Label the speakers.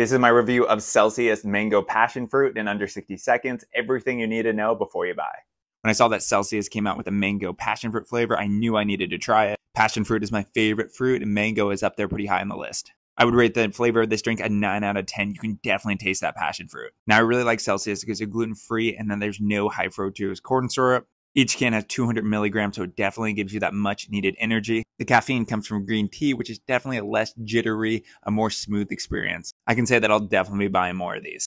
Speaker 1: This is my review of Celsius Mango Passion Fruit in under 60 seconds. Everything you need to know before you buy. When I saw that Celsius came out with a mango passion fruit flavor, I knew I needed to try it. Passion fruit is my favorite fruit, and mango is up there pretty high on the list. I would rate the flavor of this drink a 9 out of 10. You can definitely taste that passion fruit. Now, I really like Celsius because they're gluten free and then there's no high fructose corn syrup. Each can has 200 milligrams, so it definitely gives you that much needed energy. The caffeine comes from green tea, which is definitely a less jittery, a more smooth experience. I can say that I'll definitely be buying more of these.